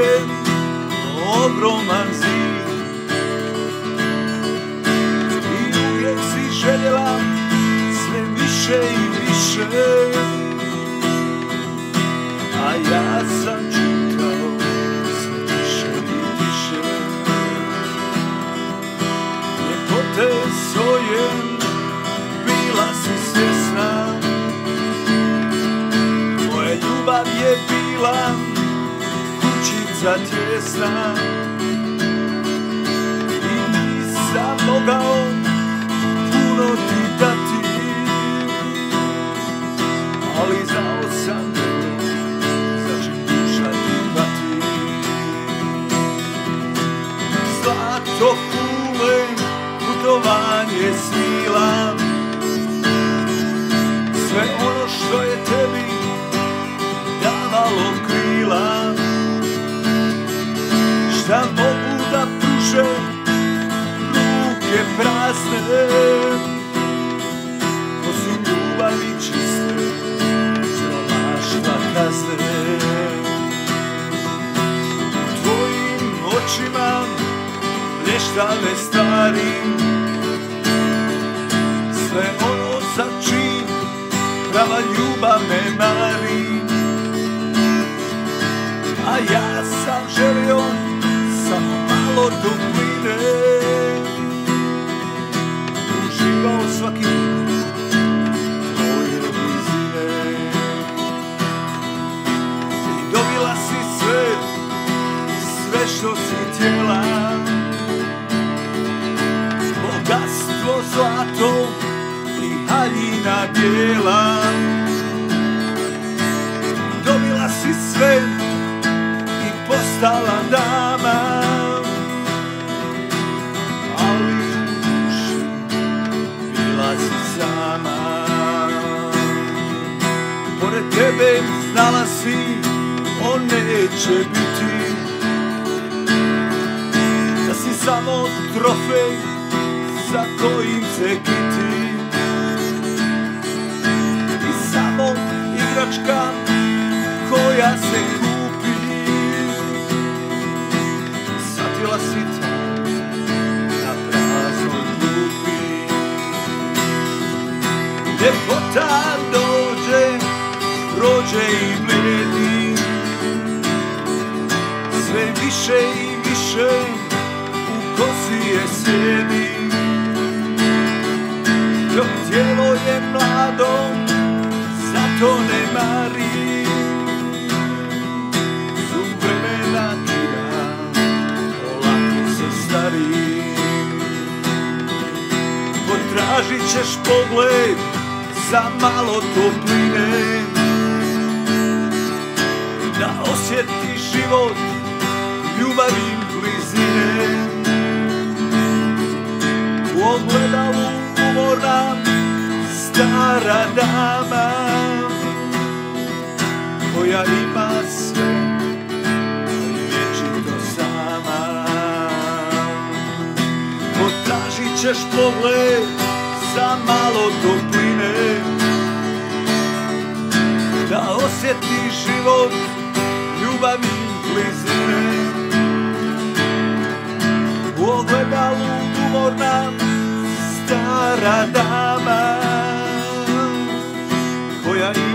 viem obroman zír. I uvijek si željela sve više i više, a ja sam čitao sve više i više. Ljepote svoje bila si svjesna, moja ljubav je bila kućica tjesna I nisam mogao Šta mogu da pruže ruke prazne. Osim ljubavi čiste, siromaštva kazne. U tvojim očima blještave stari Sve ono za čim prava ljubav ne mari. A ja sam želio malo topline Uživao svaki tvoje blizine I dobila si sve, sve što si htjela. Bogatstvo, zlato i haljina bijela. Dobila si sve i postala dama tebe znala si on neće biti. Da si samo trofej za kojim se kiti I samo igračka koja se kupi. Satila si to na praznoj klupi Ljepota dođe, Sve više i više u kosi je sjedi. Dok tijelo je mlado, zato ne mari Su vremena tira, polako se stari. Potražit ćeš pogled za malo topline. Da osjetiš život ljubavi blizine. U ogledalu umorna stara dama Koja ima sve, vječito sama. Potražit ćeš pogled za malo topline Da osjetiš život ljubavi blizine U ogledalu umorna stara dama. Koja ima sve